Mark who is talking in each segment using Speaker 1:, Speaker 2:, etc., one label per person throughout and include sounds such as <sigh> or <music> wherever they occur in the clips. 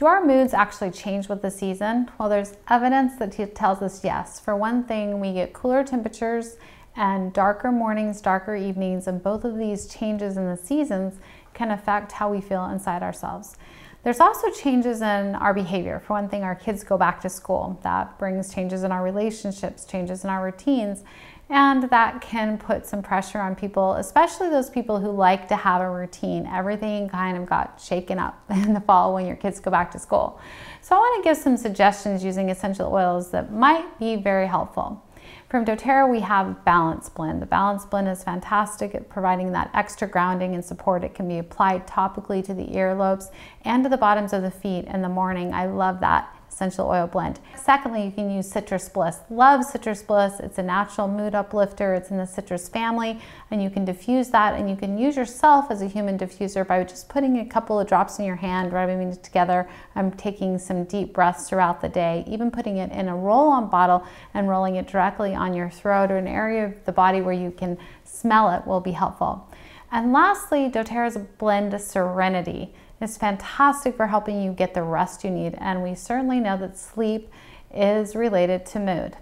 Speaker 1: Do our moods actually change with the season? Well, there's evidence that tells us yes. For one thing, we get cooler temperatures and darker mornings, darker evenings, and both of these changes in the seasons can affect how we feel inside ourselves. There's also changes in our behavior. For one thing, our kids go back to school. That brings changes in our relationships, changes in our routines, and that can put some pressure on people, especially those people who like to have a routine. Everything kind of got shaken up <laughs> in the fall when your kids go back to school. So I want to give some suggestions using essential oils that might be very helpful. From doTERRA, we have Balance Blend. The Balance Blend is fantastic at providing that extra grounding and support. It can be applied topically to the earlobes and to the bottoms of the feet in the morning. I love that essential oil blend. Secondly, you can use Citrus Bliss. Love Citrus Bliss. It's a natural mood uplifter. It's in the citrus family and you can diffuse that and you can use yourself as a human diffuser by just putting a couple of drops in your hand, rubbing it together. I'm taking some deep breaths throughout the day, even putting it in a roll-on bottle and rolling it directly on your throat or an area of the body where you can smell it will be helpful. And lastly, doTERRA's blend of Serenity. It's fantastic for helping you get the rest you need, and we certainly know that sleep is related to mood.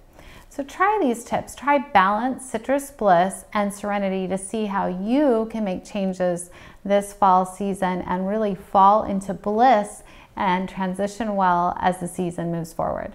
Speaker 1: So try these tips. Try Balance, Citrus Bliss, and Serenity to see how you can make changes this fall season and really fall into bliss and transition well as the season moves forward.